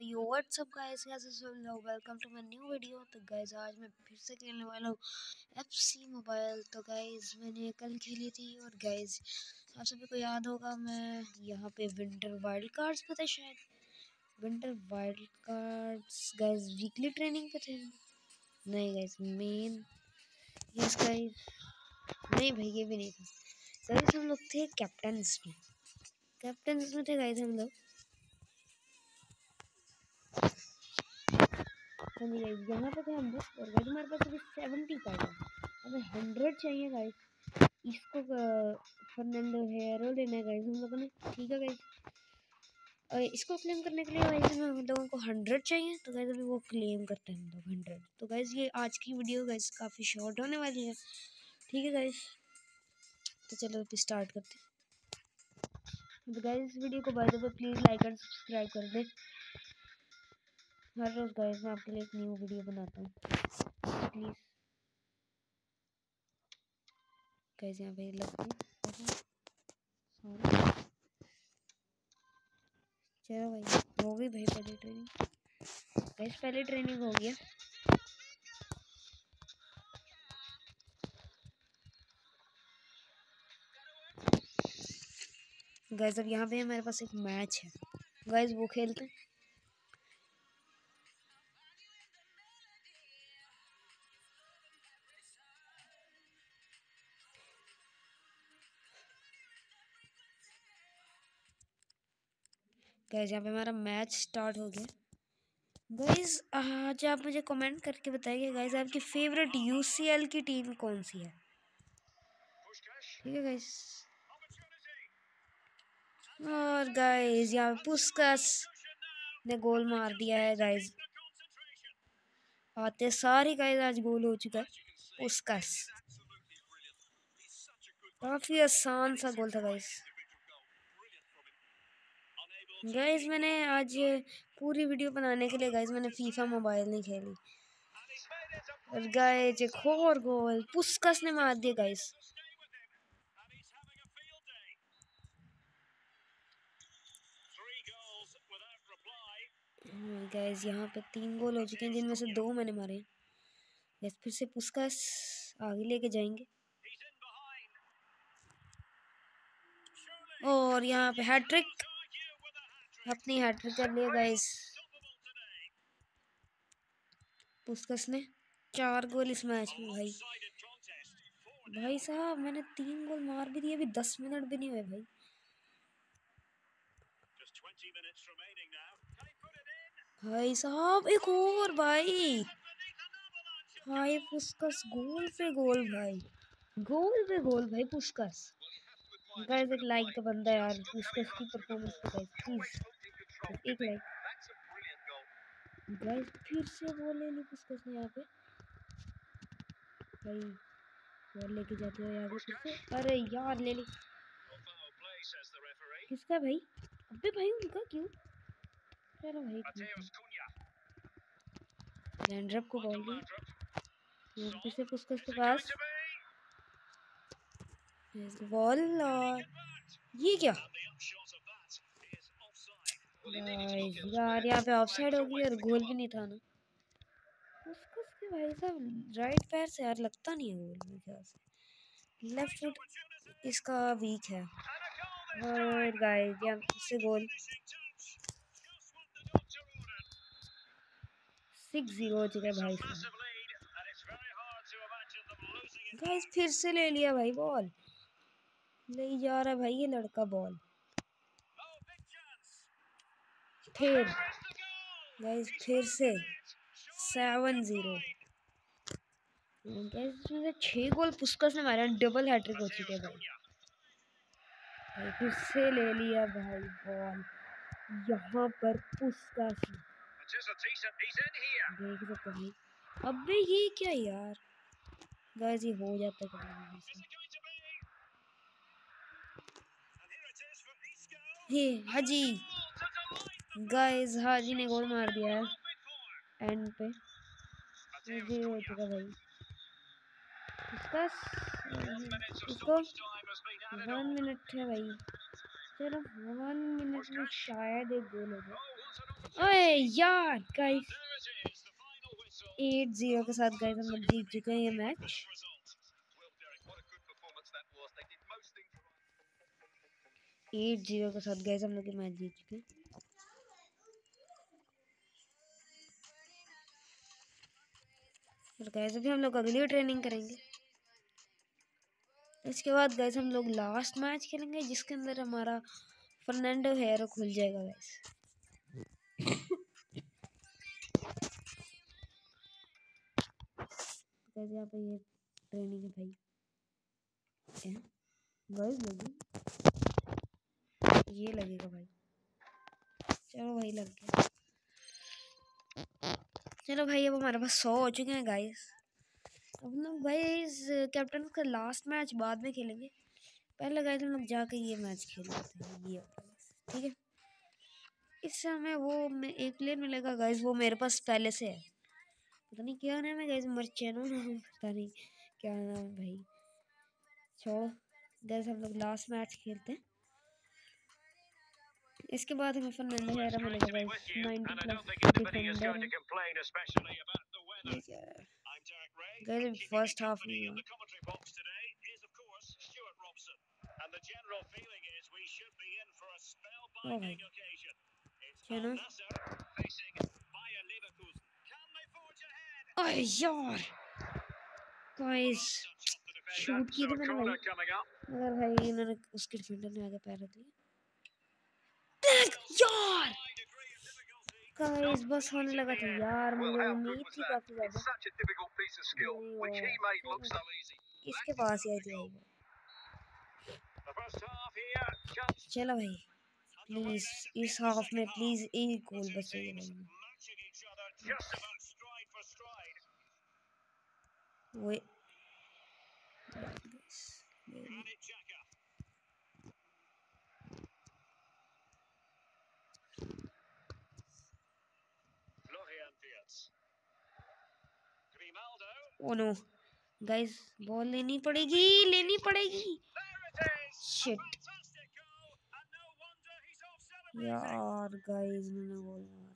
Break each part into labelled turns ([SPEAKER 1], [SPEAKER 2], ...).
[SPEAKER 1] यो WhatsApp guys कैसे सब लोग welcome to my new video तो गाइस आज मैं फिर से खेलने वाला हूँ एफसी मोबाइल तो गाइस मैंने कल खेली थी और गाइस आप सभी को याद होगा, मैं यहाँ पे विंटर वाइल्ड कार्ड्स पे थे शायद। Winter wild cards guys weekly training पे थे। नहीं गाइस मेन यस गाइस नहीं भाई, ये भी नहीं था। गाइस हम लोग थे कैप्टन में। कैप्टन में थे गाइस हम लोग। हाँ जी गाइस यहाँ पे थे हम लोग और गाइस हमारे पास अभी सेवेंटी का है हमें हंड्रेड चाहिए गाइस इसको फर्नांडो हेरो लेना है गाइस हम लोगों ने, ठीक है गाइस इसको क्लेम करने के लिए गाइस हमें लोगों को हंड्रेड चाहिए। तो गाइस अभी वो क्लेम करते हैं हम लोग हंड्रेड तो गाइस ये आज की वीडियो गाइस काफ़ी शॉर्ट होने वाली है। ठीक है गाइस तो चलो, अभी स्टार्ट करते हैं। तो गाइस इस वीडियो को by the way please like and subscribe कर दें। हर रोज़ गाइस मैं आपके लिए एक न्यू वीडियो बनाता हूँ। प्लीज़ गाइस यहाँ पे लगते हैं चलो भाई, हो गई भाई पहले ट्रेनिंग गाइस पहले ट्रेनिंग हो गया गाइस अब यहाँ पे हमारे पास एक मैच है। गाइस वो खेलते हैं। गैस यहाँ पे हमारा मैच स्टार्ट हो गया। गाइज़ आज आप मुझे कमेंट करके बताइए गाइज़ आपकी फेवरेट यूसीएल की टीम कौन सी है? ठीक है गाइज़ और गाइज़ यहाँ पुस्कस ने गोल मार दिया है गाइज़ आते सारे गाइज़ आज गोल हो चुका है पुस्कस काफ़ी आसान सा गोल था गाइज़ गाइज़ मैंने आज पूरी वीडियो बनाने के लिए गाइज़ मैंने फीफा मोबाइल नहीं खेली। और गाइज़ एक और गोल पुस्कस ने मार दिया गाइज़ गाइज़ यहाँ पे तीन गोल हो चुके हैं, जिनमें से दो मैंने मारे हैं। फिर से पुस्कस आगे लेके जाएँगे। और यहाँ पे हैट्रिक अपनी हैट्रिक कर लिया गाइस पुस्कस ने चार गोल इस मैच में, भाई. भाई साहब, मैंने तीन गोल मार भी दिए, अभी दस मिनट भी नहीं हुए, भाई. भाई साहब, एक और, भाई. भाई पुस्कस गोल पे गोल भाई. गोल पे गोल भाई पुस्कस गाइस एक लाइक तो बनता है यार पुस्कस की परफॉर्मेंस पे गाइस प्लीज़ एक लाइक गाइस फिर से बॉल ले ली पुस्कस ने यहाँ पे. भाई बॉल लेके जाते हो फिर से. अरे यार, ले ली. किसका भाई? अबे भाई उनका क्यों? चलो भाई लैंड्रप को बॉल दी फिर से पुस्कस के पास. बॉल और ये क्या? यार, यहाँ पे ऑफसाइड हो गई और गोल भी नहीं था ना। उसको उसके भाई साहब राइट पैर से यार लगता नहीं है गोल ख्याल से। लेफ़्ट फुट इसका वीक है। और गाइस यहाँ से गोल सिक्स ज़ीरो हो चुका है भाई साहब। गाइस फिर से ले लिया भाई बॉल ले जा रहा भाई, ये लड़का बॉल फिर गाइस फिर से सेवन ज़ीरो इसमें से छः गोल पुस्कस ने मारा डबल हैट्रिक हो चुके भाई. भाई, फिर से ले लिया भाई बॉल यहाँ पर पुस्कस देख सकते भाई. अबे ये क्या यार? गाइस ये हो जाता है। हे हाजी। गाइस हाजी ने गोल मार दिया है। एंड पे। ये हो चुका भाई। इसका इसको वन मिनट है भाई। चलो वन मिनट में शायद एक गोल हो गया ओए यार गाइस एट ज़ीरो के साथ गाइस हम जीत चुके हैं ये मैच एट ज़ीरो के साथ गाइस हम लोग मैच जीत चुके हैं। गाइस अभी हम लोग अगली ट्रेनिंग करेंगे। इसके बाद गैस हम लोग लास्ट मैच खेलेंगे, जिसके अंदर हमारा फर्नांडो हेयर खुल जाएगा गैस। गैस यहाँ पे ये ट्रेनिंग है भाई। गैस लगी। ये लगेगा भाई। चलो भाई लग गया। चलो भाई, अब हमारे पास सौ हो चुके हैं गाइस अब लोग भाई इस कैप्टन का लास्ट मैच बाद में खेलेंगे। पहले गए हम लोग जाके ये मैच खेल लेते हैं, ये ठीक है? इस समय वो एक प्लेयर मिलेगा गाइस वो मेरे पास पहले से है। पता नहीं क्या नाम है गाइस मर्चेनो नाम पता नहीं क्या नाम भाई। छोड़ो गैस हम लोग लास्ट मैच खेलते हैं। इसके बाद हमें फर्नांडो हेरा मिलेगा गाइस 90 प्लस डिफेंडर है Guys, first half नहीं हुआ. And the general feeling is we should be in for a spellbinding occasion. It's Al Nassr facing Bayer Leverkusen. Can they forge ahead? Oh यार. Guys, shoot की थी मैंने भाई मगर भाई इन्होंने उसके डिफेंडर ने आगे पैर रख गाइस बस होने लगा था यार मुझे उम्मीद थी काफ़ी ज़्यादा। इसके पास ही आई थी चलो भाई प्लीज़ इस हाफ़ में प्लीज़ एक गोल बचेगा भाई। वो ओ नो गाइस बॉल लेनी पड़ेगी लेनी पड़ेगी। शिट यार गाइस मैंने बॉल मार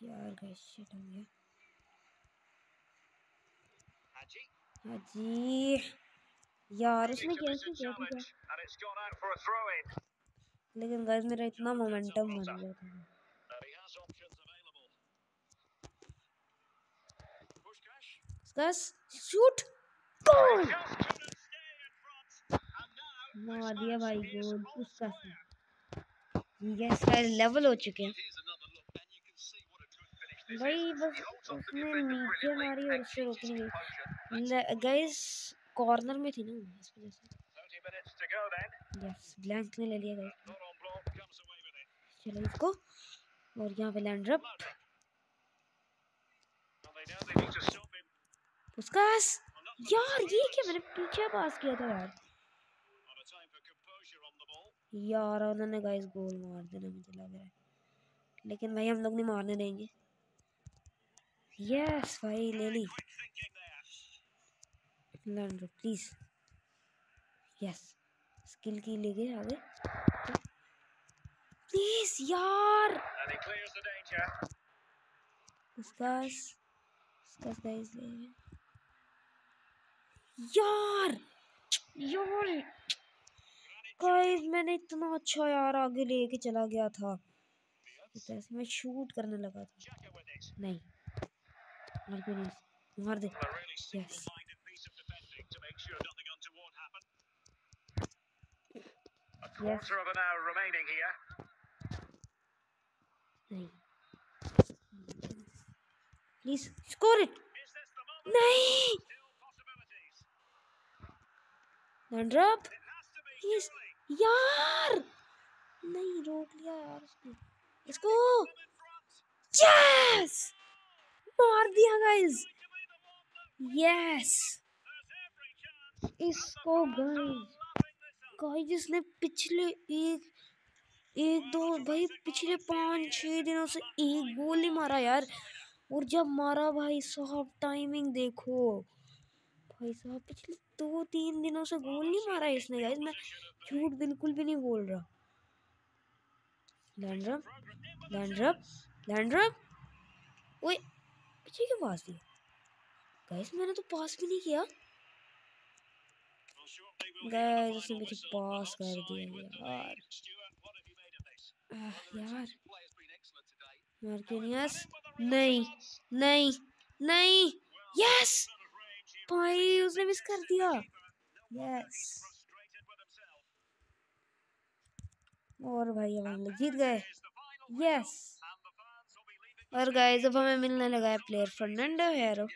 [SPEAKER 1] यार गाइस शिट हो गया। हाजी। यार उसने कैसे किया ठीक लेकिन गाइस मेरा इतना मोमेंटम बन गया था। Gus, shoot! Goal! मार दिया भाई गोल उसका है इसका लेवल हो चुके हैं। भाई बस उसने नीचे मारी और उससे रोकनी गई। गाइस कॉर्नर में थी ना इस वजह से। यस ब्लैंक ने ले लिया गाइस चलो इसको और यहाँ पे लैंड रप उसका यार, ये क्या मैंने पीछे पास किया था यार। यार, उन्होंने गाइस गोल मार देना मुझे लग रहा है। लेकिन भाई, हम लोग नहीं मारने देंगे। यस भाई ले ली लैंड रप प्लीज़ यस स्किल की ले गए आगे। प्लीज़ यार उसका उसका गाइस ले यार यार गाइस मैंने इतना अच्छा यार आगे लेके चला गया था। ऐसे मैं शूट करने लगा था। नहीं। मार क्यों नहीं। मार दे। Yes Yes. नहीं। प्लीज़ स्कोर इट नहीं। ड्रॉप यस यार! नहीं, रोक लिया यार उसने। इसको यस मार दिया गाइस यस इसको गाइस गाइस जिसने पिछले एक एक, दो, भाई पिछले पाँच छः दिनों से एक गोल मारा यार। और जब मारा भाई साहब टाइमिंग देखो। भाई साहब, पिछले दो तीन दिनों से गोल नहीं मारा इसने गाइस मैं झूठ बिल्कुल भी नहीं बोल रहा। लैंड्रप लैंड्रप लैंड्रप ओए, पीछे क्यों पास दिया गाइस मैंने तो पास भी नहीं किया। गाइस उसने मुझे पास कर दिया यार। यार। मार्किनियस? नहीं। नहीं। नहीं। यस भाई, उसने मिस कर दिया। यस और भाई हम लोग जीत गए। यस और गाइस अब हमें मिलने लगा है प्लेयर फर्नांडो हेरो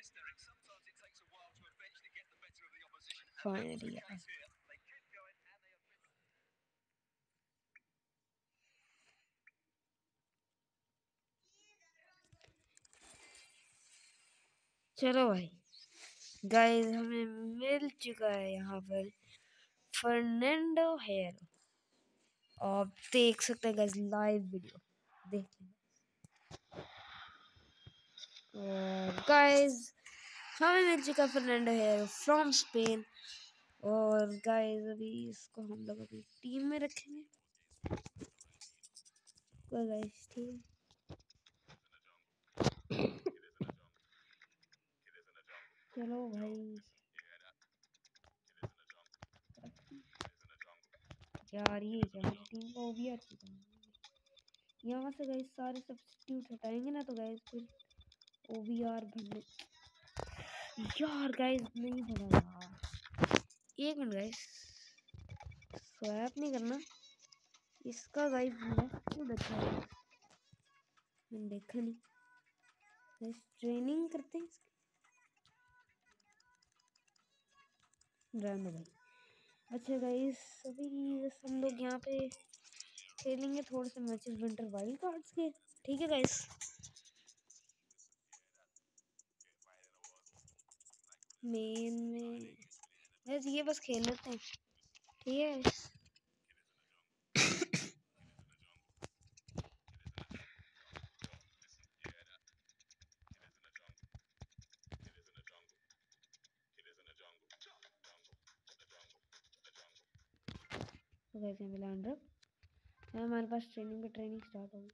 [SPEAKER 1] फाइनली यार चलो भाई गाइस हमें मिल चुका है यहाँ पर फर्नांडो हेयर आप देख सकते हैं गाइस लाइव वीडियो देख गाइस हमें मिल चुका फर्नांडो हेयर फ्रॉम स्पेन और गाइस अभी इसको हम लोग अपनी टीम में रखेंगे। गाइस ठीक है। चलो भाई यार ये क्या टीम को भी आती है यहाँ से गए सारे सब्सिट्यूट हटाएँगे ना तो गए फिर ओ वी आर भरने यार गाइस नहीं भरा यार एक मिनट गाइस स्वैप नहीं करना इसका गाइस क्यों देखा मैंने देखा नहीं गाइस ट्रेनिंग करते हैं रहने भाई अच्छा गाइस अभी हम लोग यहाँ पे खेलेंगे थोड़े से मैचेस विंटर वाइल्ड कार्ड्स के। ठीक है गाइस मेन में बस ये बस खेल लेते हैं। ठीक है गए यहाँ पे लैंड हमारे पास ट्रेनिंग पे ट्रेनिंग स्टार्ट होगी।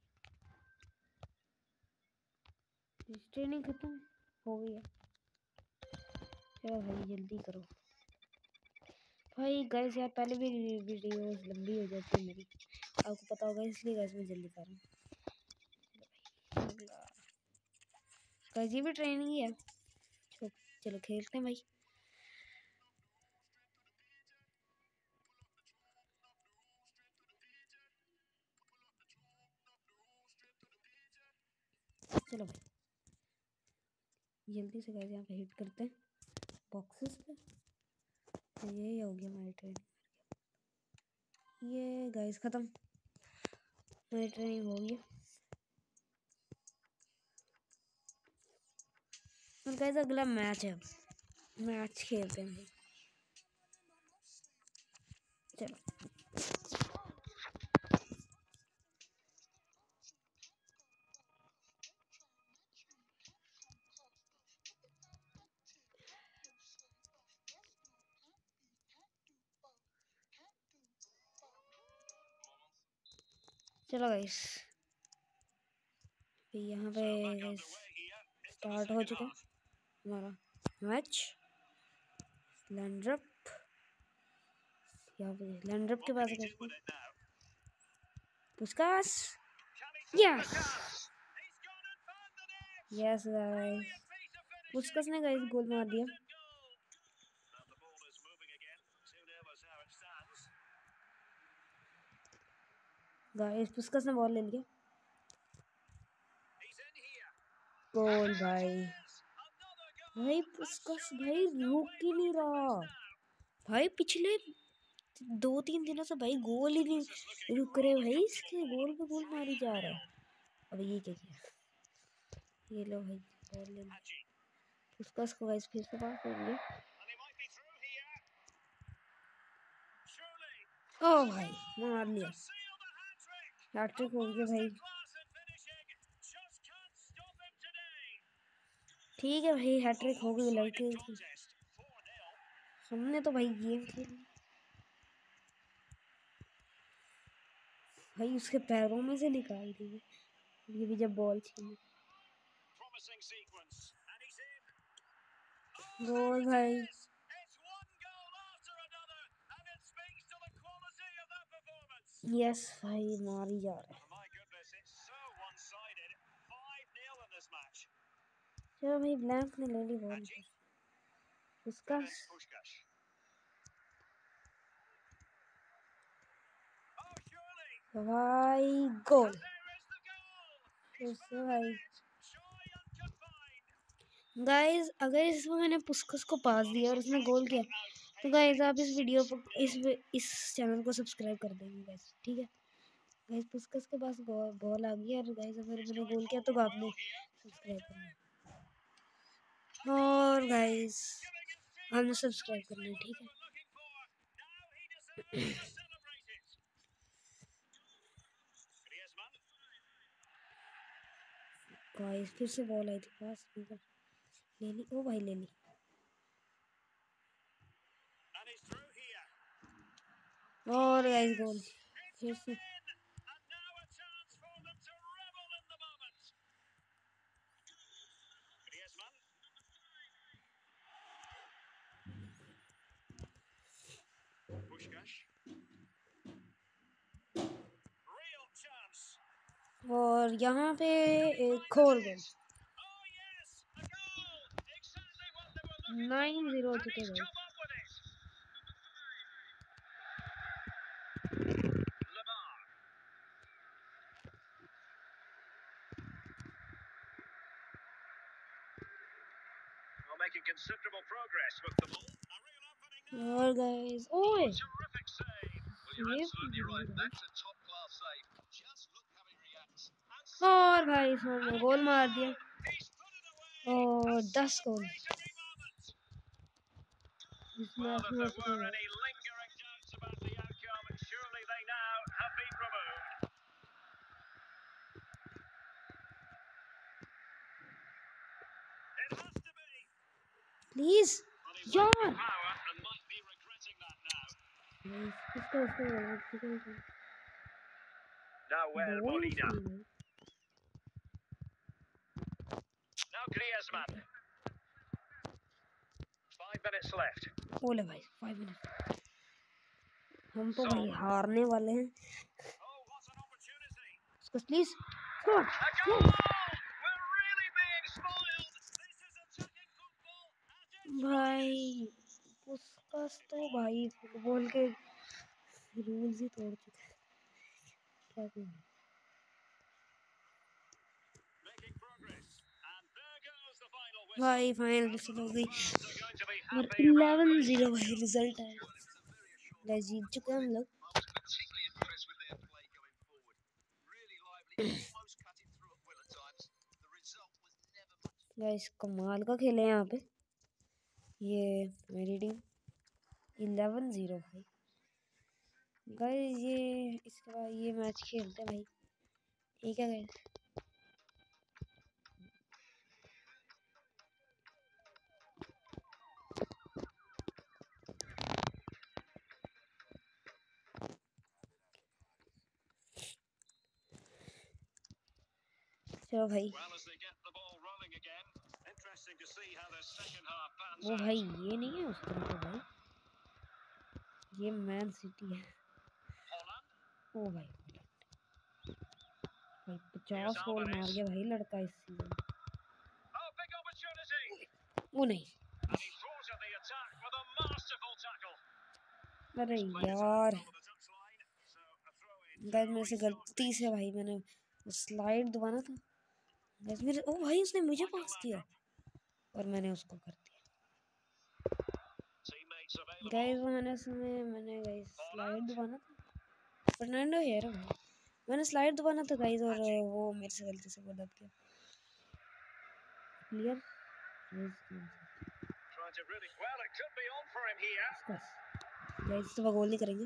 [SPEAKER 1] ट्रेनिंग खत्म हो गई है। चलो भाई, जल्दी करो। भाई गैस यार, पहले भी वीडियोस लंबी हो जाती है मेरी। आपको पता होगा, इसलिए गैस मैं जल्दी कर रहा हूँ। गैस ये भी ट्रेनिंग ही है। चलो, खेलते हैं भाई। चलो भाई। जल्दी से गए यहाँ पे हिट करते हैं। बॉक्सेस पे। तो ये हो गया हमारी ट्रेनिंग ये गाइस ख़त्म। मेरी ट्रेनिंग हो गई। और गाइस अगला मैच है। मैच खेलते हैं। चलो। चलो गाइस यहाँ पे स्टार्ट हो चुका हमारा मैच लैंड्रप यहाँ पे लैंड्रप के पास Puskas yes yes guys Puskas ने गाइस गोल मार दिया। गाइस पुस्कस ने बॉल ले लिया। गोल भाई। भाई पुस्कस भाई रुक ही नहीं रहा। भाई, पिछले दो तीन दिनों से भाई गोल ही नहीं रुक रहे भाई, इसके गोल पे गोल मारी जा रहा है। अब ये क्या किया? ये लो भाई बॉल ले पुस्कस को गाइस फिर से पास कर दिया ओ भाई, मार लिया। हैट्रिक हो गया भाई। ठीक है भाई हैट्रिक हो गई लड़के। की हमने तो भाई गेम खेली। भाई उसके पैरों में से निकाल दिए ये भी जब बॉल छीनी गोल भाई। मारी जा रहा है चलो भाई ब्लैंक ने ले ली बॉल उसका भाई गोल भाई गाइस अगर इसमें मैंने पुस्कस को पास दिया और उसने गोल किया तो गाइज़ आप इस वीडियो पर इस इस चैनल को सब्सक्राइब कर देंगे गाइस ठीक है? गाइस पुस्कस के पास बॉल आ गई और गाइस अगर मैंने गोल किया तो आपने सब्सक्राइब करना और गाइज़ हमने सब्सक्राइब करना ठीक है? गाइस फिर से बॉल आई थी पास ले ली ओ भाई ले ली और गाइस गोल फिर से। और यहाँ पे एक और goal nine zero हो चुके भाई और गाइस ओए ये और भाई इसने गोल मार दिया और दस गोल प्लीज यार इसको इसको Now where Molina? Griezmann. Five minutes left. बोले भाई फाइव मिनट हम तो भाई हारने वाले हैं उसको प्लीज भाई उसका तो भाई फुटबॉल के रूल्स ही तोड़ चुके हैं। क्या करूँ? भाई फाइनल विसल हो गई और इलेवन ज़ीरो भाई रिज़ल्ट है गाइस जीत चुके हम लोग। गाइस कमाल का खेले हैं यहाँ पे। ये टीम इलेवन ज़ीरो भाई। गाइस ये इसके बाद ये मैच खेलते भाई। ठीक है गाइस? चलो भाई। वो भाई ये नहीं है उस तरह का भाई? ये मैन सिटी है। ओ भाई भाई पचास गोल मार गया भाई लड़का इस सीज़न वो नहीं। अरे यार। गैस मेरे से गलती से भाई मैंने स्लाइड दबाना था। गैस मेरे ओ भाई उसने मुझे पास किया। और मैंने उसको कर दिया। गाइस वो मैंने उसमें मैंने गाइस स्लाइड दबाना था। फर्नांडो यार भाई मैंने स्लाइड दबाना था गाइस और वो मेरे से गलती से वो दब गया क्लियर गाइस तो गोल नहीं करेंगे।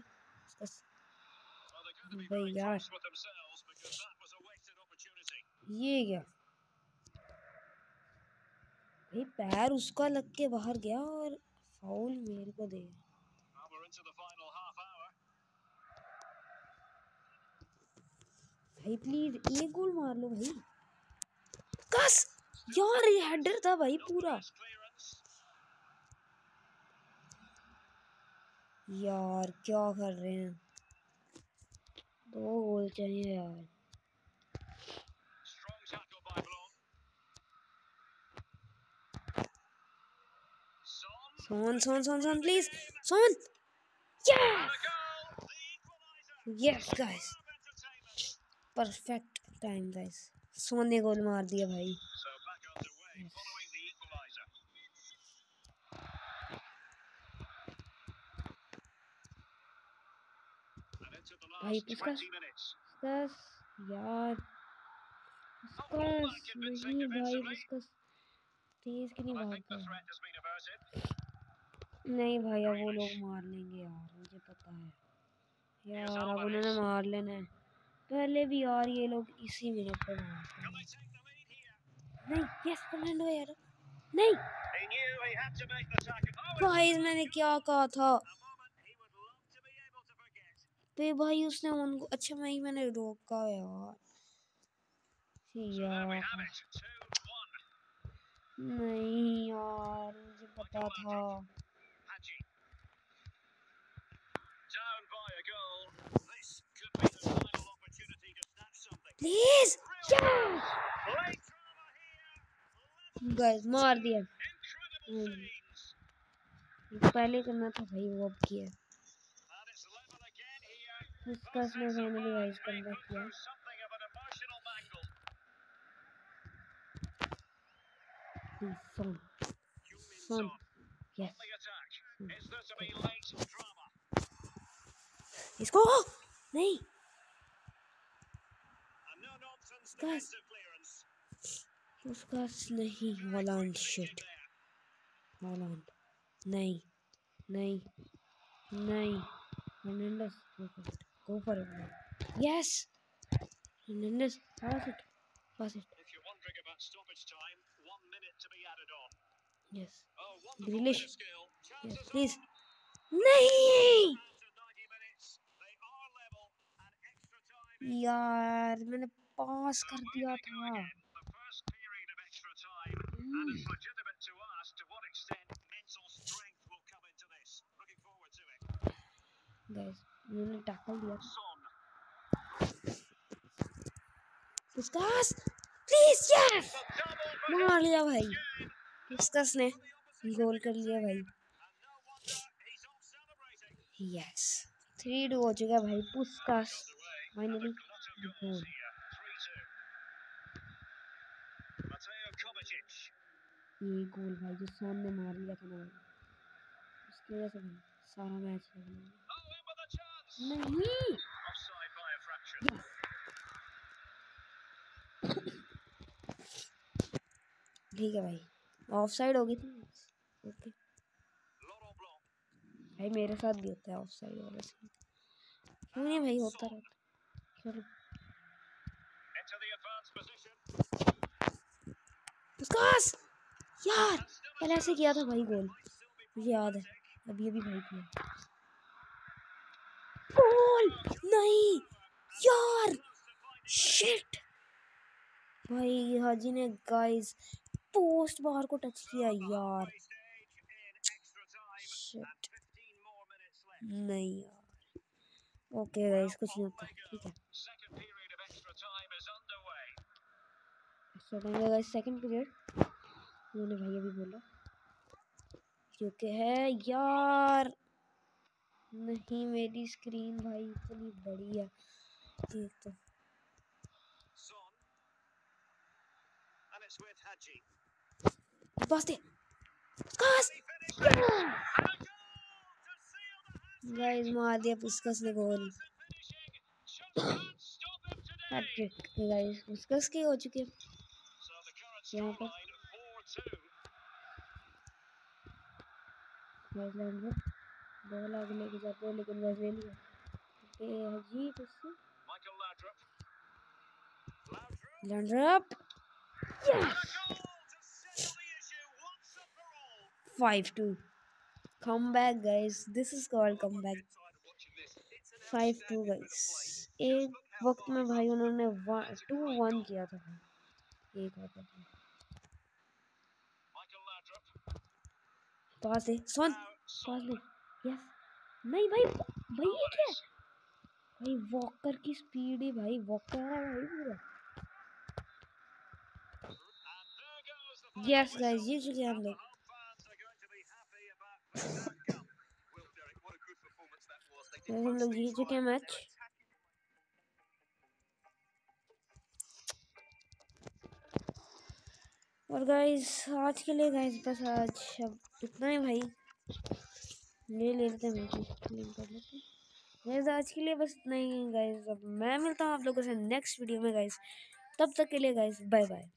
[SPEAKER 1] भाई यार। ये क्या? भाई पैर उसका लग के बाहर गया और फाउल मेरे को दे। भाई प्लीज़ एक गोल मार लो भाई। कस, यार ये हेडर था भाई पूरा। यार क्या कर रहे हैं? दो गोल चाहिए यार। Son Son Son Son please Son yes guys perfect time guys Son ने गोल मार दिया भाई। भाई उसका यार। उसका नहीं भाई उसका तेज की नहीं भागता नहीं भाई अब वो लोग मार लेंगे यार मुझे पता है। यार अब उन्होंने मार लेना है। पहले भी यार ये लोग इसी मिनट पर मारते हैं। नहीं यस फर्नांडो यार। नहीं। भाई मैंने क्या कहा था? तो भाई उसने उनको अच्छा मैं ही मैंने रोका यार। यार। नहीं यार मुझे पता था। प्लीज़ गाइस मार दिया पहले करना था भाई वो अब किया उसका उसने फाइनली वाइज कमबैक किया Son. Son. Yes. इसको नहीं उसका उसका नहीं हॉलैंड शिट हॉलैंड नहीं नहीं नहीं Fernandez Go for it, man. Yes! Hernandez, pass it. Pass it. If you're wondering about stoppage time, one minute to be added on. Yes. Oh, Grealish. Yes, please. नहीं यार मैंने पास कर दिया था। Guys उन्होंने टैकल दिया पुस्कास प्लीज़ यस मार लिया भाई। पुस्कास ने गोल कर लिया भाई। यस थ्री टू हो चुका भाई। पुस्कास फाइनली गोल ये गोल भाई जो सोन ने मार लिया था ना उसकी वजह से सारा मैच नहीं। ठीक है भाई। ऑफ़ साइड होगी थी ओके भाई मेरे साथ भी होता है ऑफ़ साइड वाला सीन क्यों नहीं भाई होता रहता? चलो। उसकास यार पहले ऐसे किया था भाई गोल। मुझे याद है। अभी अभी भाई किया गोल! नहीं! यार! शिट भाई हाजी ने गाइस पोस्ट बाहर को टच किया यार। शिट नहीं यार। ओके गाइस कुछ नहीं होता। ठीक है। सेकंड गाइस सेकंड पीरियड उन्होंने भाई, अभी बोला। क्योंकि है यार, नहीं, मेरी स्क्रीन भाई इतनी बड़ी है एक तो बस गाइस मार दिया पुस्कस ने गोल। हैट्रिक गाइस पुस्कस की हो चुके यहाँ पर बॉल आगे लेके जाते हैं लेकिन five two come back guys this is called come back five two guys एक वक्त में भाई उन्होंने टू वन किया था। एक पास है सोन पास ले यस नहीं भाई भाई ये क्या भाई वॉकर की स्पीड है भाई वॉकर है भाई पूरा यस गाइस ये चुके हम लोग। हम लोग जीत चुके हैं मैच और गाइस आज के लिए गाइस बस आज अब इतना ही भाई। ले लेते हैं गाइज़ गाइस आज के लिए बस इतना ही गाइज़ अब मैं मिलता हूँ आप लोगों से नेक्स्ट वीडियो में गाइज़ तब तक के लिए गाइज़ बाय बाय